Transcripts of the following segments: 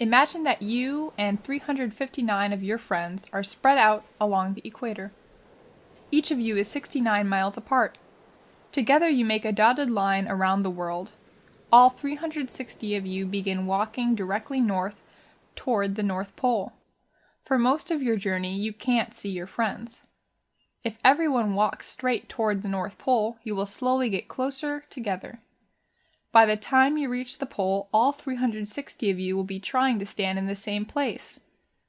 Imagine that you and 359 of your friends are spread out along the equator. Each of you is 69 miles apart. Together you make a dotted line around the world. All 360 of you begin walking directly north toward the North Pole. For most of your journey, you can't see your friends. If everyone walks straight toward the North Pole, you will slowly get closer together. By the time you reach the pole, all 360 of you will be trying to stand in the same place.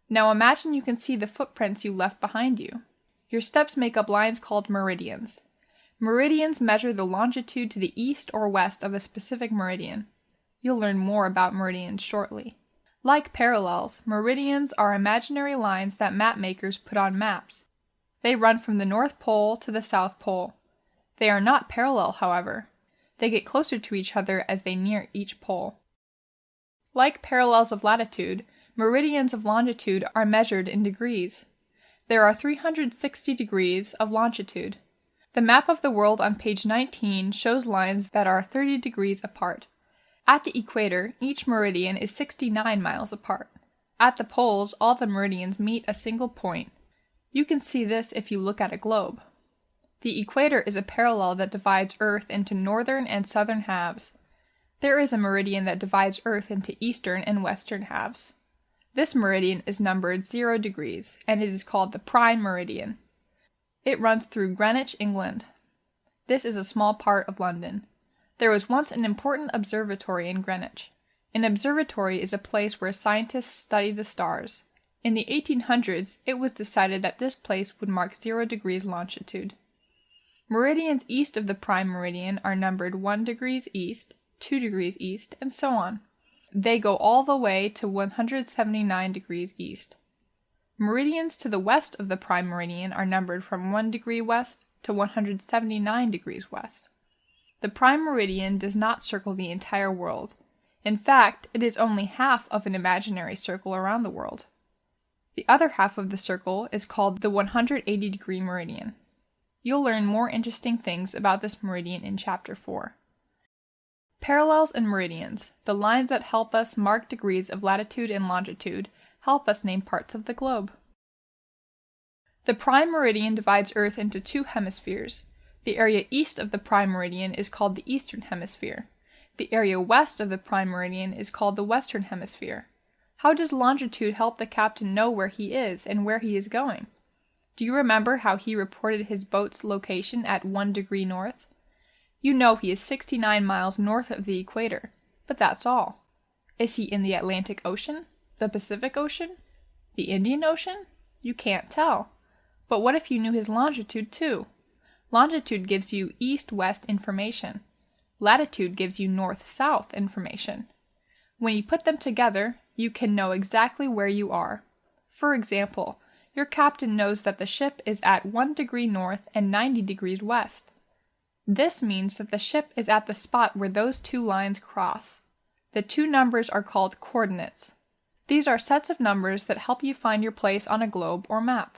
Now imagine you can see the footprints you left behind you. Your steps make up lines called meridians. Meridians measure the longitude to the east or west of a specific meridian. You'll learn more about meridians shortly. Like parallels, meridians are imaginary lines that map makers put on maps. They run from the North Pole to the South Pole. They are not parallel, however. They get closer to each other as they near each pole. Like parallels of latitude, meridians of longitude are measured in degrees. There are 360 degrees of longitude. The map of the world on page 19 shows lines that are 30 degrees apart. At the equator, each meridian is 69 miles apart. At the poles, all the meridians meet a single point. You can see this if you look at a globe. The equator is a parallel that divides Earth into northern and southern halves. There is a meridian that divides Earth into eastern and western halves. This meridian is numbered 0 degrees, and it is called the prime meridian. It runs through Greenwich, England. This is a small part of London. There was once an important observatory in Greenwich. An observatory is a place where scientists study the stars. In the 1800s, it was decided that this place would mark 0 degrees longitude. Meridians east of the prime meridian are numbered 1 degrees east, 2 degrees east, and so on. They go all the way to 179 degrees east. Meridians to the west of the prime meridian are numbered from 1 degree west to 179 degrees west. The prime meridian does not circle the entire world. In fact, it is only half of an imaginary circle around the world. The other half of the circle is called the 180 degree meridian. You'll learn more interesting things about this meridian in Chapter 4. Parallels and meridians, the lines that help us mark degrees of latitude and longitude, help us name parts of the globe. The prime meridian divides Earth into two hemispheres the area east of the prime meridian is called the eastern hemisphere. The area west of the prime meridian is called the western hemisphere. How does longitude help the captain know where he is and where he is going? Do you remember how he reported his boat's location at 1 degree north? You know he is 69 miles north of the equator, but that's all. Is he in the Atlantic Ocean? The Pacific Ocean? The Indian Ocean? You can't tell. But what if you knew his longitude too? Longitude gives you east-west information. Latitude gives you north-south information. When you put them together, you can know exactly where you are. For example, your captain knows that the ship is at 1 degree north and 90 degrees west. This means that the ship is at the spot where those two lines cross. The two numbers are called coordinates. These are sets of numbers that help you find your place on a globe or map.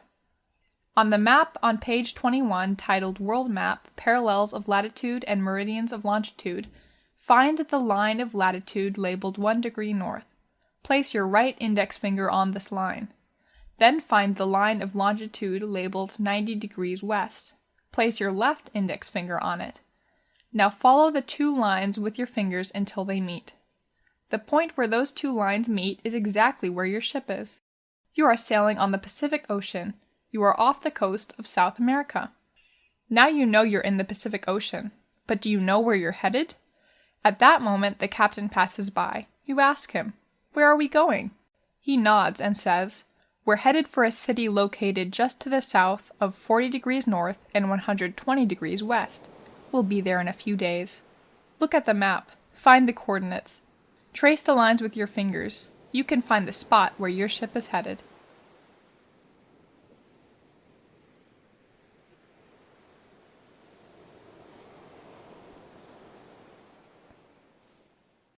On the map on page 21 titled World Map Parallels of Latitude and Meridians of Longitude, find the line of latitude labeled 1 degree north. Place your right index finger on this line. Then find the line of longitude labeled 90 degrees west. Place your left index finger on it. Now follow the two lines with your fingers until they meet. The point where those two lines meet is exactly where your ship is. You are sailing on the Pacific Ocean you are off the coast of South America. Now you know you're in the Pacific Ocean, but do you know where you're headed? At that moment, the captain passes by. You ask him, Where are we going? He nods and says, We're headed for a city located just to the south of 40 degrees north and 120 degrees west. We'll be there in a few days. Look at the map, find the coordinates, trace the lines with your fingers. You can find the spot where your ship is headed.